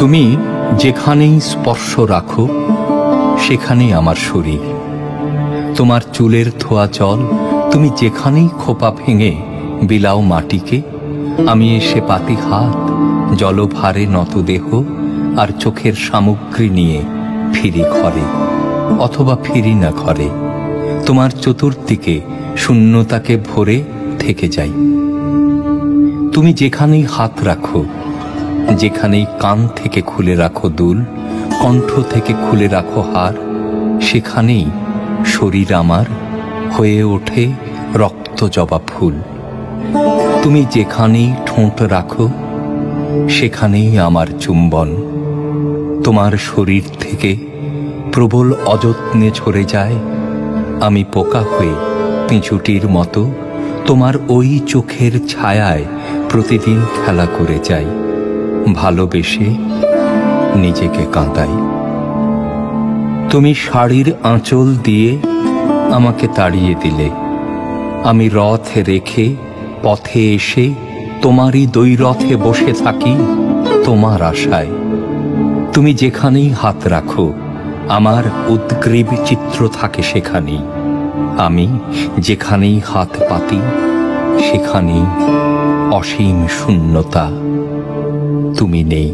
তুমি যেখানেই স্পর্শ রাখো, সেখানেই আমার শরীর। তোমার চুলের ধোয়া জল, তুমি যেখানেই খোপা ভেঙে বিলাও মাটিকে, আমি এসে পাতি হাত, জলভারে নত দেহ, আর চোখের সামগ্রী নিয়ে ফিরি ঘরে, অথবা ফিরি না ঘরে। তোমার চতুর্দিকে শূন্যতাকে ভরে থেকে যাই। তুমি যেখানেই হাত রাখো যেখানেই কান থেকে খুলে রাখো দুল, কণ্ঠ থেকে খুলে রাখো হার, সেখানেই শরীর আমার হয়ে ওঠে রক্ত জবা ফুল। তুমি যেখানেই ঠোঁট রাখো, সেখানেই আমার চুম্বন। তোমার শরীর থেকে প্রবল অযত্নে ঝরে যায়, আমি পোকা হয়ে পিঁচুটির মতো তোমার ওই চোখের ছায়ায় প্রতিদিন খেলা করে যাই। ভালোবেসে নিজেকে কাঁদাই। তুমি শাড়ির আঁচল দিয়ে আমাকে তাড়িয়ে দিলে। আমি রথ রেখে পথে এসে তোমারই দৈরথে বসে থাকি তোমার আশায়। তুমি যেখানেই হাত রাখো, আমার উদ্গ্রীব চিত্র থাকে সেখানেই আমি যেখানেই হাত পাতি, সেখানেই অসীম শূন্যতা। তুমি নেই।